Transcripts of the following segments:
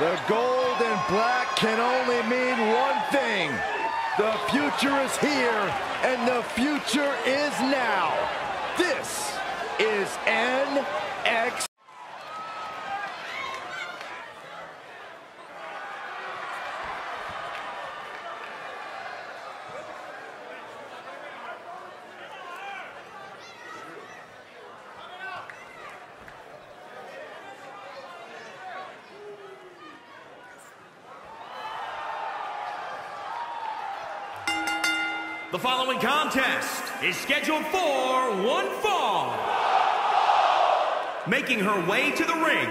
The gold and black can only mean one thing. The future is here, and the future is now. This is NXT. The following contest is scheduled for one fall. Making her way to the ring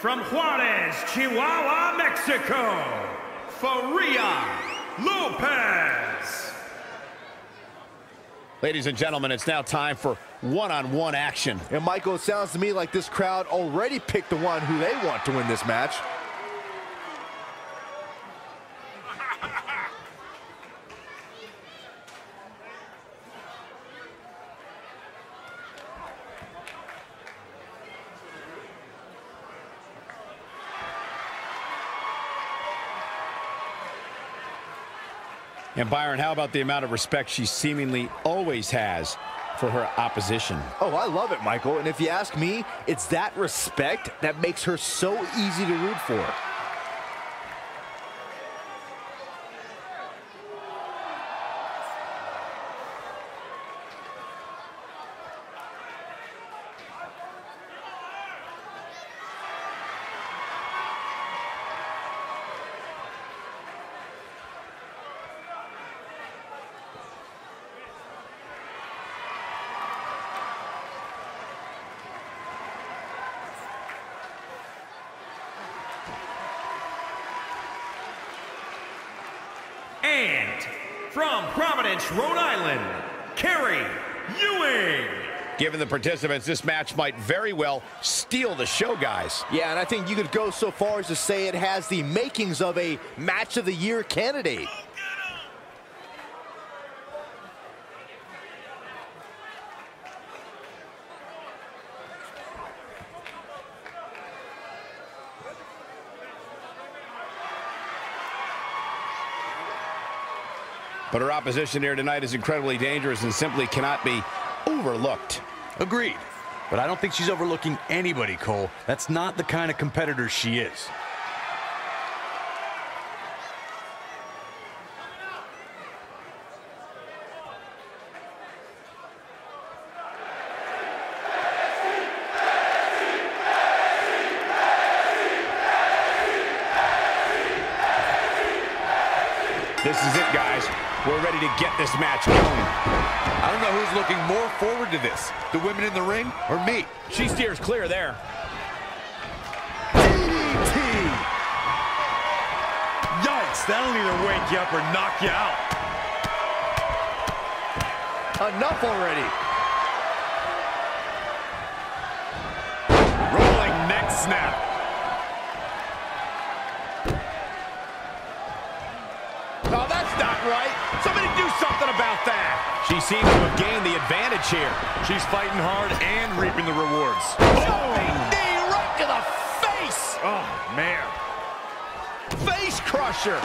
from Juarez, Chihuahua, Mexico, Faria Lopez. Ladies and gentlemen, it's now time for one-on-one -on -one action. And Michael, it sounds to me like this crowd already picked the one who they want to win this match. And Byron, how about the amount of respect she seemingly always has for her opposition? Oh, I love it, Michael. And if you ask me, it's that respect that makes her so easy to root for. And from Providence, Rhode Island, Kerry Ewing. Given the participants, this match might very well steal the show, guys. Yeah, and I think you could go so far as to say it has the makings of a match of the year candidate. But her opposition here tonight is incredibly dangerous and simply cannot be overlooked. Agreed. But I don't think she's overlooking anybody, Cole. That's not the kind of competitor she is. This is it, guys. We're ready to get this match going. I don't know who's looking more forward to this, the women in the ring or me. She steers clear there. DDT! Yikes, that'll either wake you up or knock you out. Enough already. Rolling neck snap. Oh, that's not right. Somebody do something about that. She seems to have gained the advantage here. She's fighting hard and reaping the rewards. Jumping knee right to the face. Oh, man. Face crusher.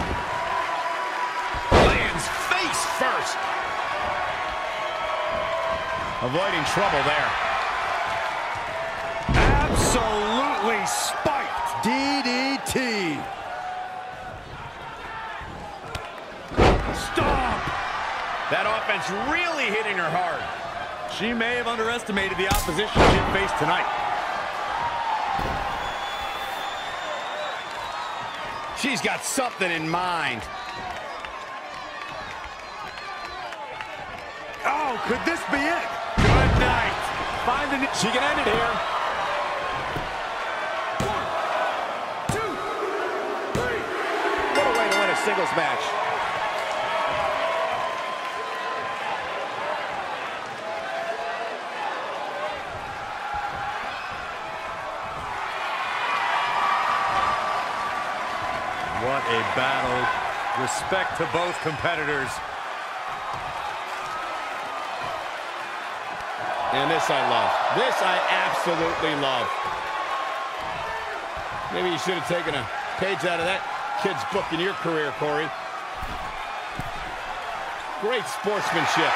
Lands face first. Avoiding trouble there. Absolutely spiked. DDT! That offense really hitting her hard. She may have underestimated the opposition she faced tonight. She's got something in mind. Oh, could this be it? Good night. Find the... She can end it here. One, two, three. What a way to win a singles match. What a battle. Respect to both competitors. And this I love. This I absolutely love. Maybe you should have taken a page out of that kid's book in your career, Corey. Great sportsmanship.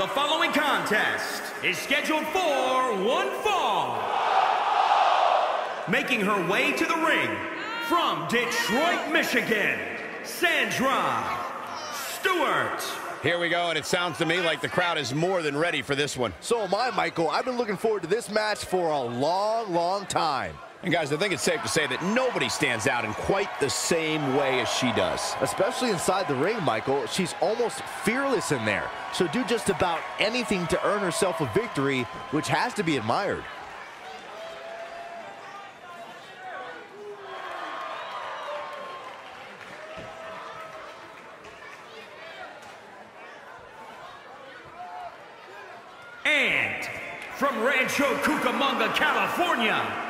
The following contest is scheduled for one fall. Making her way to the ring from Detroit, Michigan, Sandra Stewart. Here we go, and it sounds to me like the crowd is more than ready for this one. So am I, Michael. I've been looking forward to this match for a long, long time. And guys, I think it's safe to say that nobody stands out in quite the same way as she does. Especially inside the ring, Michael. She's almost fearless in there. She'll do just about anything to earn herself a victory, which has to be admired. And from Rancho Cucamonga, California,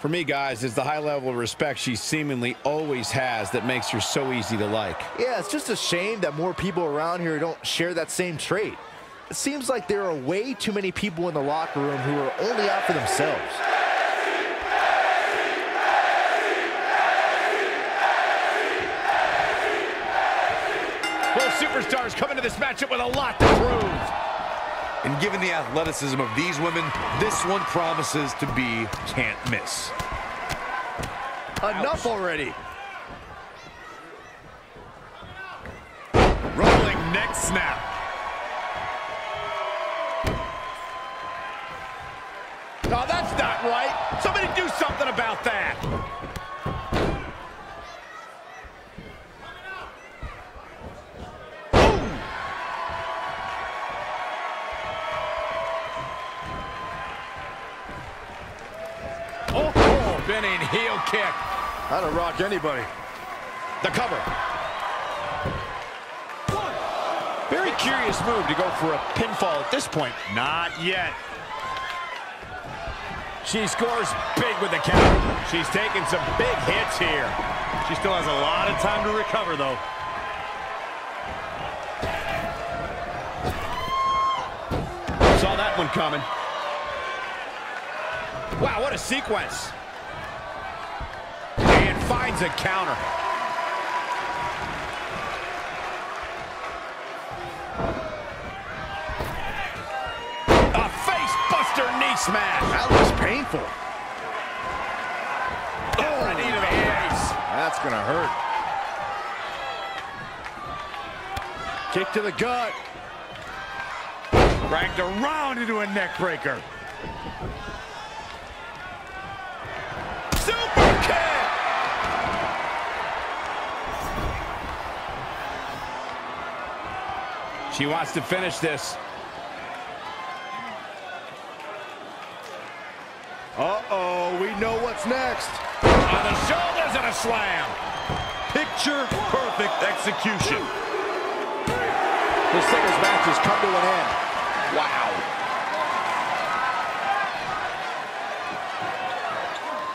For me, guys, it's the high level of respect she seemingly always has that makes her so easy to like. Yeah, it's just a shame that more people around here don't share that same trait. It seems like there are way too many people in the locker room who are only out for themselves. Both superstars come into this matchup with a lot to prove. And given the athleticism of these women, this one promises to be can't miss. Enough already. Rolling neck snap. No, that's not right. Somebody do something about that. That'll rock anybody. The cover. Very curious move to go for a pinfall at this point. Not yet. She scores big with the count. She's taking some big hits here. She still has a lot of time to recover, though. Saw that one coming. Wow, what a sequence. Finds a counter. A face buster knee smash. That was painful. Oh, a knee to the face. That's gonna hurt. Kick to the gut. Dragged around into a neck breaker. Super kick. She wants to finish this. Uh-oh, we know what's next. On the shoulders and a slam. Picture perfect execution. This singles match has come to an end. Wow.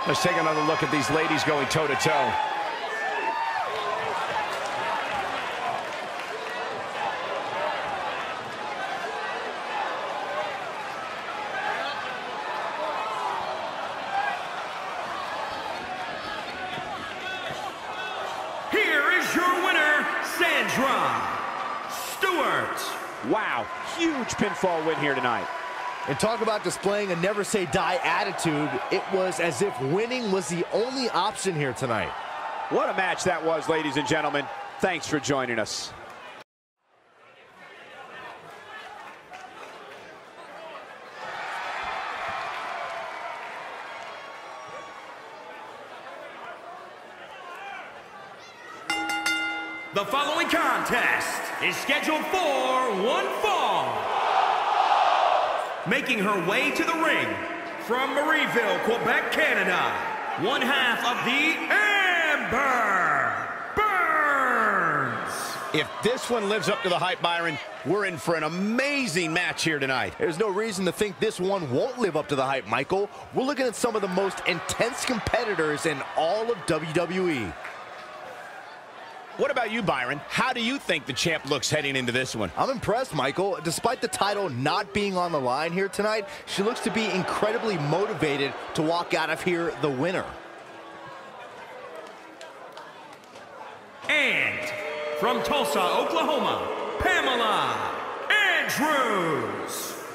Let's take another look at these ladies going toe-to-toe. -to -toe. Wow, huge pinfall win here tonight. And talk about displaying a never say die attitude. It was as if winning was the only option here tonight. What a match that was, ladies and gentlemen. Thanks for joining us. The following contest is scheduled for Making her way to the ring from Marieville, Quebec, Canada, one half of the Amber Burns. If this one lives up to the hype, Byron, we're in for an amazing match here tonight. There's no reason to think this one won't live up to the hype, Michael. We're looking at some of the most intense competitors in all of WWE. What about you, Byron? How do you think the champ looks heading into this one? I'm impressed, Michael. Despite the title not being on the line here tonight, she looks to be incredibly motivated to walk out of here the winner. And from Tulsa, Oklahoma, Pamela Andrews.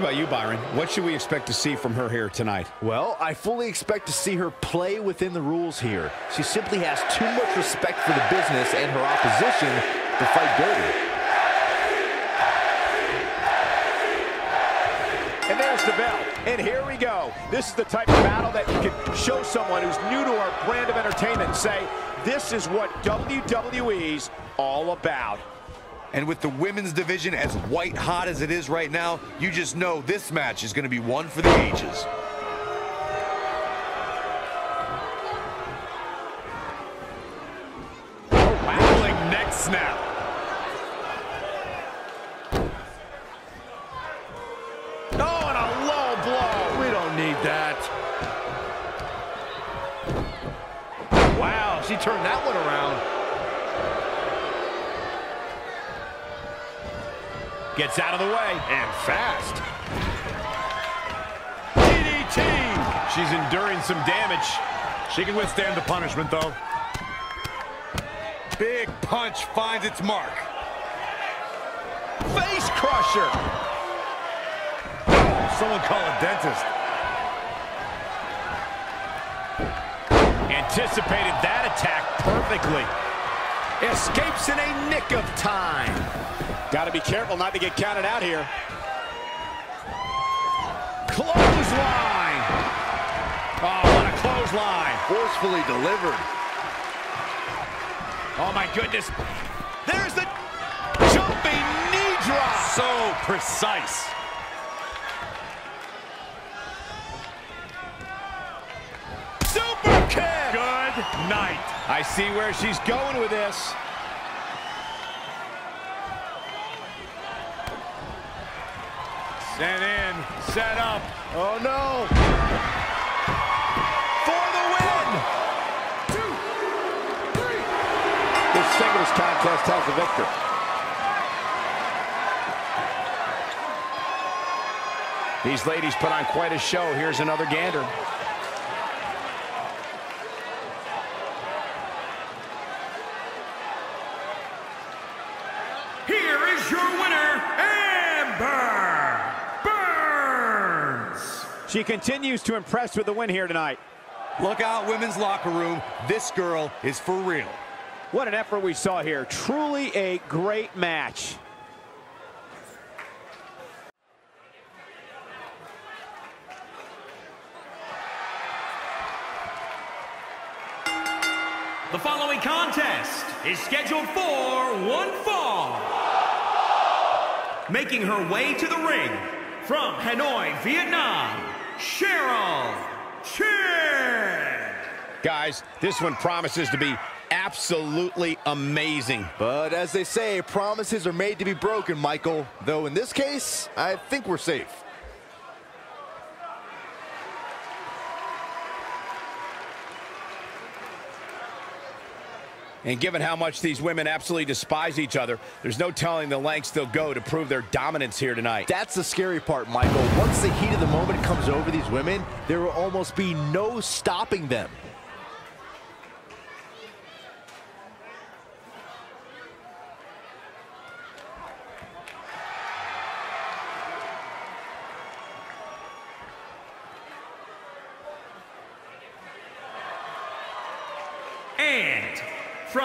About you, Byron? What should we expect to see from her here tonight? Well, I fully expect to see her play within the rules here. She simply has too much respect for the business and her opposition to fight dirty. And there's the bell. And here we go. This is the type of battle that you can show someone who's new to our brand of entertainment and say, this is what WWE's all about. And with the women's division as white hot as it is right now, you just know this match is going to be one for the ages. Rolling neck snap. Oh, and a low blow. We don't need that. Wow, she turned that one around. Gets out of the way. And fast. DDT. She's enduring some damage. She can withstand the punishment, though. Big punch finds its mark. Face crusher. Someone call a dentist. Anticipated that attack perfectly. Escapes in a nick of time. Got to be careful not to get counted out here. Clothesline. Oh, what a clothesline. Forcefully delivered. Oh, my goodness. There's the jumping knee drop. So precise. Super kick. Good night. I see where she's going with this. Sent in, set up. Oh, no. For the win. This singles contest has a victor. These ladies put on quite a show. Here's another gander. She continues to impress with the win here tonight. Look out, women's locker room. This girl is for real. What an effort we saw here. Truly a great match. The following contest is scheduled for one fall. Making her way to the ring from Hanoi, Vietnam, Cheryl Chin. Guys, this one promises to be absolutely amazing. But as they say, promises are made to be broken, Michael. Though in this case, I think we're safe. And given how much these women absolutely despise each other, there's no telling the lengths they'll go to prove their dominance here tonight. That's the scary part, Michael. Once the heat of the moment comes over these women, there will almost be no stopping them. And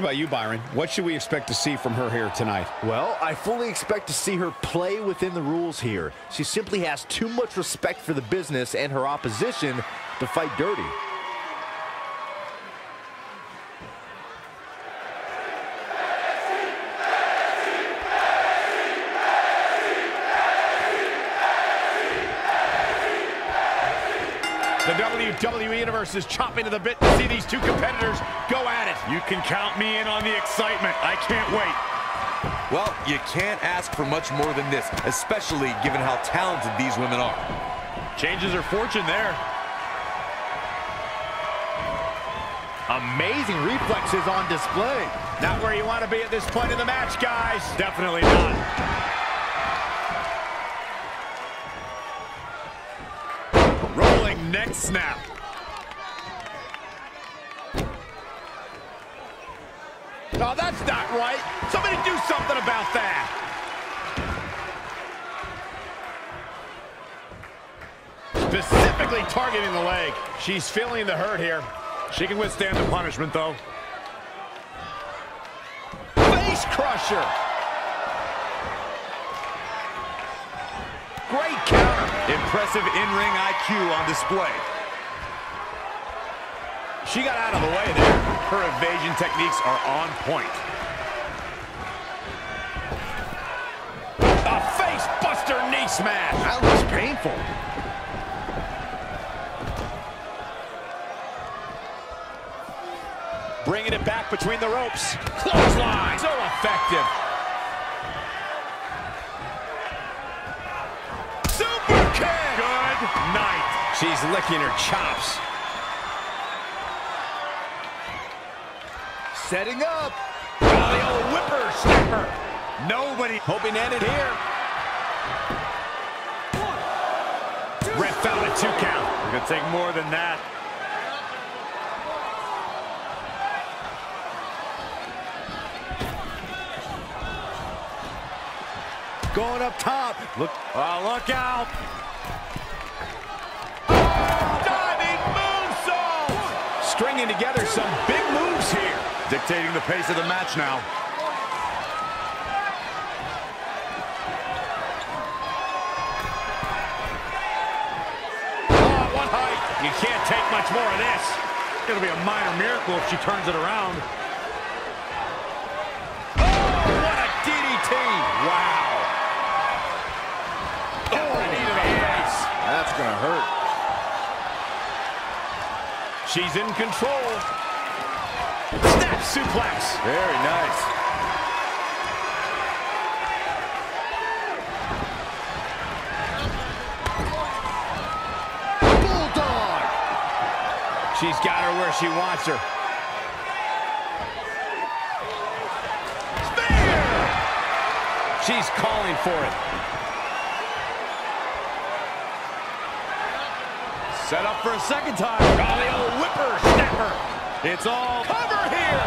What about you, Byron? What should we expect to see from her here tonight? Well, I fully expect to see her play within the rules here. She simply has too much respect for the business and her opposition to fight dirty. The WWE Universe is chopping to the bit to see these two competitors go at it. You can count me in on the excitement. I can't wait. Well, you can't ask for much more than this, especially given how talented these women are. Changes her fortune there. Amazing reflexes on display. Not where you want to be at this point in the match, guys. Definitely not. Neck snap. Oh, that's not right. Somebody do something about that. Specifically targeting the leg. She's feeling the hurt here. She can withstand the punishment, though. Face crusher. Great counter. Impressive in-ring IQ on display. She got out of the way there. Her evasion techniques are on point. A face buster knee smash. That looks painful. Bringing it back between the ropes. Clothesline. So effective. She's licking her chops. Setting up. Oh, the old whipper snapper. Nobody. Hoping to end it here. Ref found a two count. We're going to take more than that. Going up top. Look, oh, look out. Stringing together some big moves here. Dictating the pace of the match now. Oh, what height. You can't take much more of this. It'll be a minor miracle if she turns it around. Oh, what a DDT. Wow. Oh, knee to the face. That's going to hurt. She's in control. Snap suplex. Very nice. Bulldog. She's got her where she wants her. Spear! She's calling for it. Set up for a second time. The whipper snapper. It's all Cover here.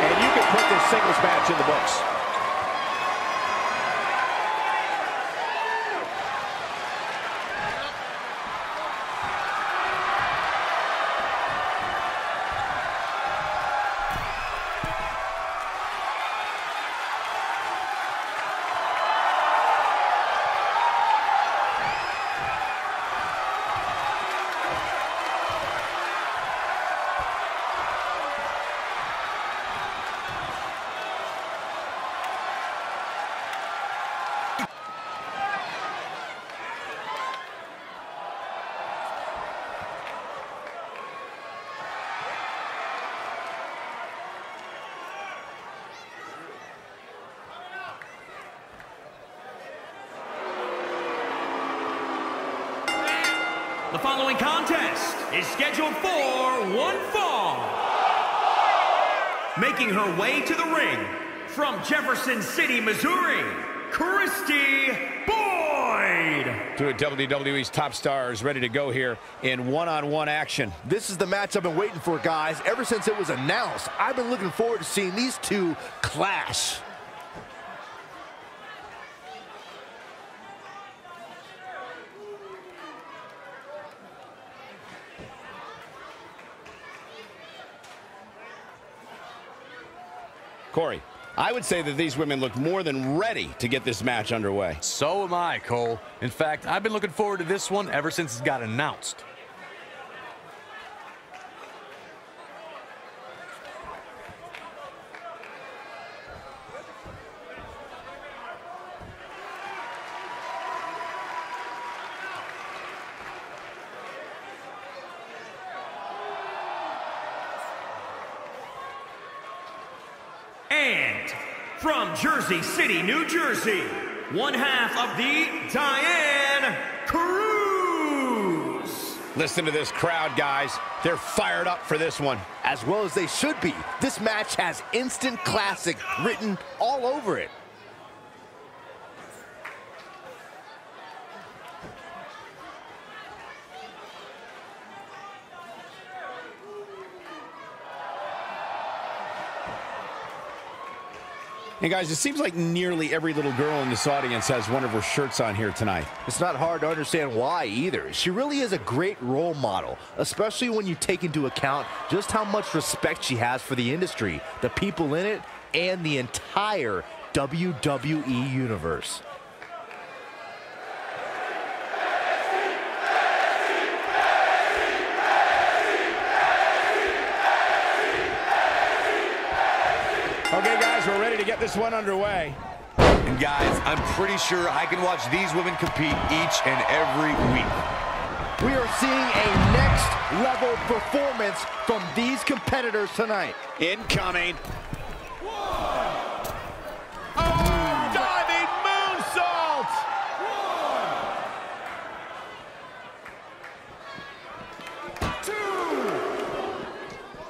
And you can put this singles match in the books. Following contest is scheduled for one fall. Making her way to the ring from Jefferson City, Missouri, Christy Boyd. Two of WWE's top stars ready to go here in one-on-one action. This is the match I've been waiting for, guys. Ever since it was announced, I've been looking forward to seeing these two clash. Corey, I would say that these women look more than ready to get this match underway. So am I, Cole. In fact, I've been looking forward to this one ever since it got announced. And from Jersey City, New Jersey, one half of the Diane Cruz. Listen to this crowd, guys. They're fired up for this one. As well as they should be. This match has instant classic written all over it. Hey guys, it seems like nearly every little girl in this audience has one of her shirts on here tonight. It's not hard to understand why either. She really is a great role model, especially when you take into account just how much respect she has for the industry, the people in it, and the entire WWE Universe. Okay, guys, we're ready to get this one underway. And guys, I'm pretty sure I can watch these women compete each and every week. We are seeing a next level performance from these competitors tonight. Incoming. Oh, diving moonsault!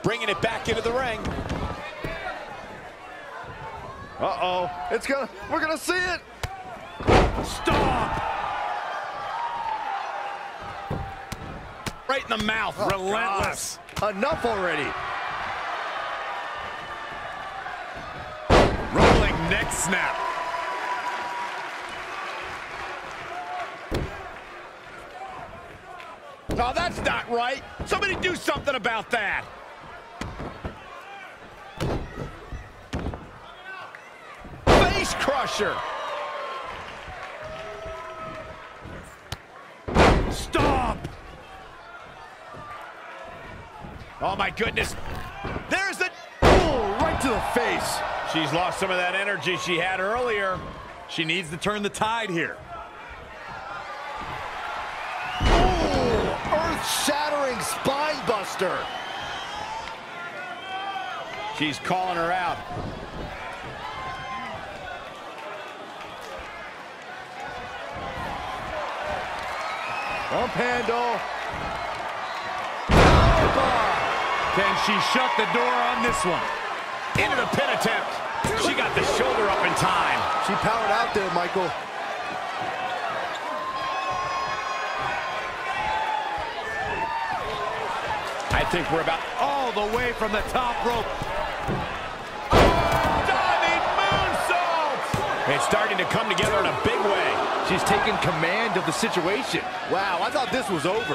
Bringing it back into the ring. Uh-oh. It's gonna, we're gonna see it. Stop! Right in the mouth, oh, relentless. Enough already. Rolling neck snap. No, that's not right. Somebody do something about that. Crusher. Stop. Oh, my goodness. There's the... Oh, right to the face. She's lost some of that energy she had earlier. She needs to turn the tide here. Oh, earth-shattering spine buster. She's calling her out. Pump handle. Can she shut the door on this one? Into the pin attempt. She got the shoulder up in time. She powered out there, Michael. I think we're about All the way from the top rope. Oh, diving moonsault. It's starting to come together in a big way. She's taking command of the situation. Wow, I thought this was over.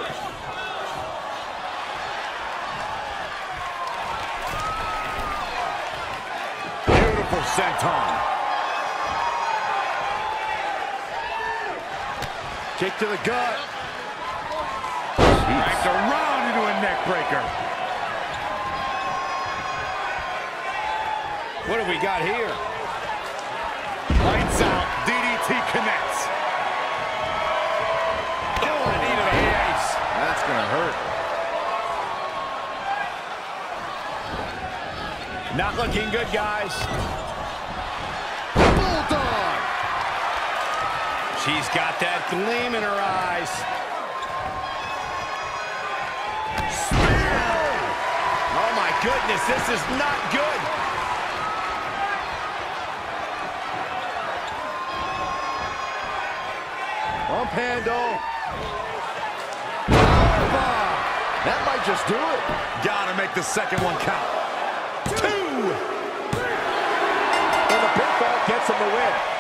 Beautiful senton. Kick to the gut. Wrapped around into a neck breaker. What have we got here? Lights out. DDT connects. going to hurt. Not looking good, guys. Bulldog! She's got that gleam in her eyes. Oh, my goodness, this is not good. Pump handle. That might just do it. Gotta make the second one count. Two! And the pinfall gets him the win.